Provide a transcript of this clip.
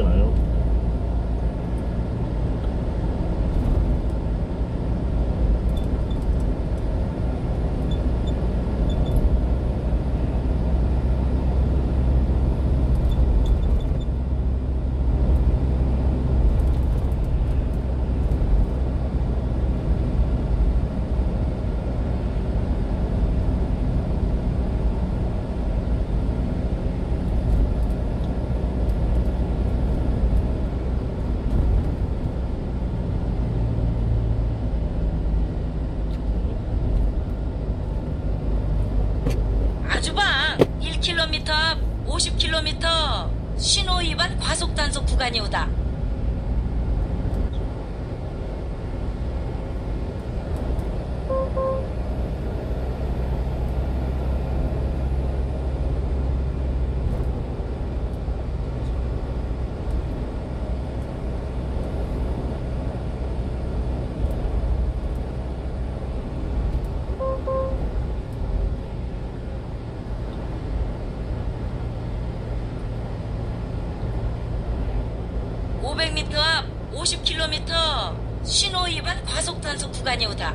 Denial. 1km 앞 50km 신호 위반 과속 단속 구간이 오다. (500m) 앞 (50km) 신호 위반 과속 단속 구간이 오다